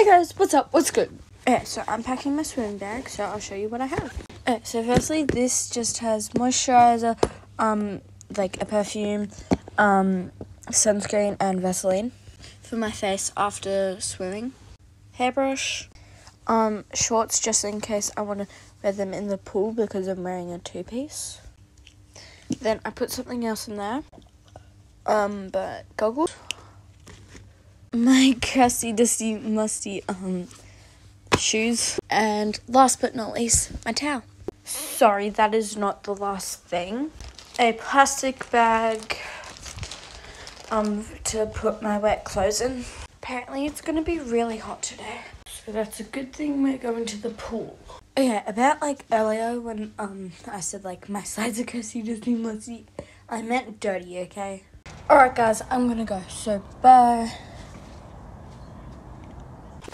Hey guys, what's up? What's good? Okay, so I'm packing my swimming bag, so I'll show you what I have. Okay, so firstly, this just has moisturizer, um, like a perfume, um, sunscreen, and Vaseline for my face after swimming. Hairbrush, um, shorts just in case I want to wear them in the pool because I'm wearing a two-piece. Then I put something else in there, um, but goggles my crusty, dusty, musty um shoes, and last but not least, my towel. Sorry, that is not the last thing. A plastic bag um to put my wet clothes in. Apparently, it's gonna be really hot today, so that's a good thing we're going to the pool. Okay, about like earlier when um I said like my sides are crusty, dusty, musty, I meant dirty. Okay. Alright, guys, I'm gonna go. So bye.